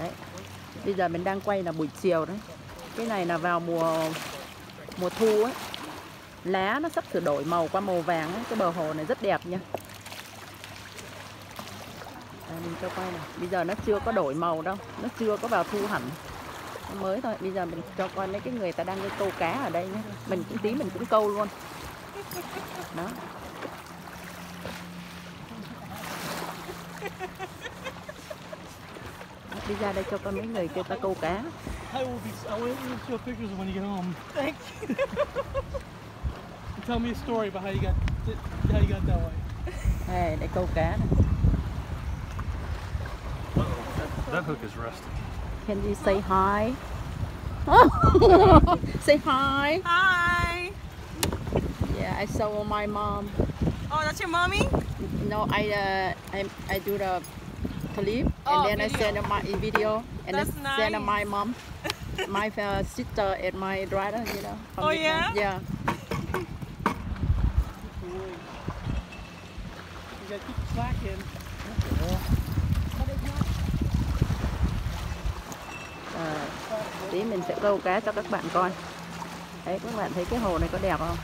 đấy. Bây giờ mình đang quay là buổi chiều đấy. Cái này là vào mùa mùa thu ấy. Lá nó sắp sửa đổi màu qua màu vàng ấy. cái bờ hồ này rất đẹp nha. À, mình cho quay này. Bây giờ nó chưa có đổi màu đâu. Nó chưa có vào thu hẳn. Nó mới thôi. Bây giờ mình cho coi mấy cái người ta đang đi câu cá ở đây nhé. Mình cũng tí mình cũng câu luôn. Đó đi ra đây cho coi mấy người kia ta câu cá I will be. I will need your pictures when you get home. Thank Tell me a story about how you got how you got that way. đây để câu cá này. That hook is rusty. Can you say hi? say hi. Hi. Yeah, I saw my mom. Oh, that's your mommy? No, I uh, I I do the clip Oh, and then I video. send my video and That's then send nice. my mom, my uh, sister and my brother. You know. Oh, Vietnam. yeah? Yeah. You gotta keep. Ờ, tí mình sẽ câu cá cho các bạn coi. Đấy, các bạn thấy cái hồ này có đẹp không?